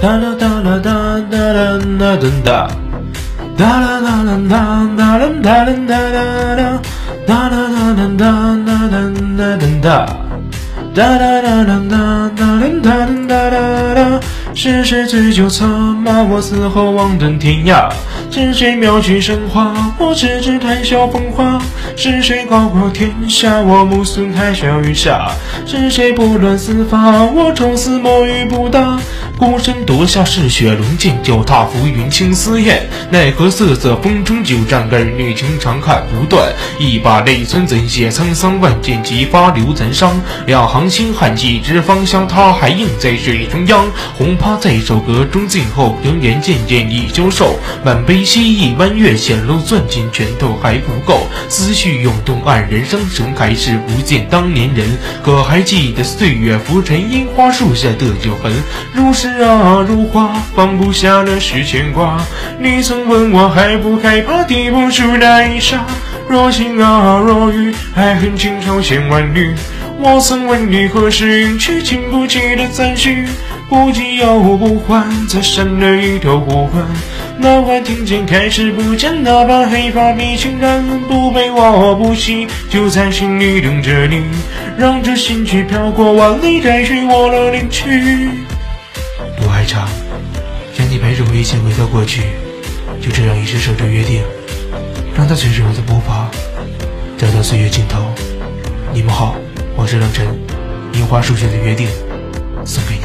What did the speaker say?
哒啦哒啦哒哒啦哒哒哒，哒啦哒啦哒哒啦哒啦哒哒哒，哒啦哒啦哒哒哒哒哒哒，哒啦哒啦哒哒啦哒哒哒哒。是谁醉酒策马，我死后望断天涯？是谁妙举神华，我痴痴谈笑风华？是谁高过天下，我目送海啸雨下？是谁拨乱丝发，我抽丝墨雨不答？孤身夺下嗜血龙剑，脚踏浮云青丝雁。奈何瑟瑟风中九丈儿女情长看不断。一把泪酸怎写沧桑？万箭齐发留残伤。两行星汉几知芳香，他还映在水中央。红趴在手阁中静候，流年渐渐已消瘦。满杯西意弯月显露，攥紧拳头还不够。思绪涌动黯然伤神，还是不见当年人。可还记得岁月浮沉，樱花树下的酒痕？如诗啊如花，放不下的是牵挂。你曾问我害不害怕，抵不住那一刹。若晴啊若雨，爱恨情仇千万缕。我曾问你何时允去，经不起的赞许。不急又不缓，在山的一头呼唤。哪晚听见开始不见，那把黑发比情染，不悲我不喜，就在心里等着你。让这心曲飘过万里，带去我的离去。想，你陪着我一起回到过去，就这样一直守着约定，让它随着我的步伐走到岁月尽头。你们好，我是冷晨，樱花树下的约定，送给你。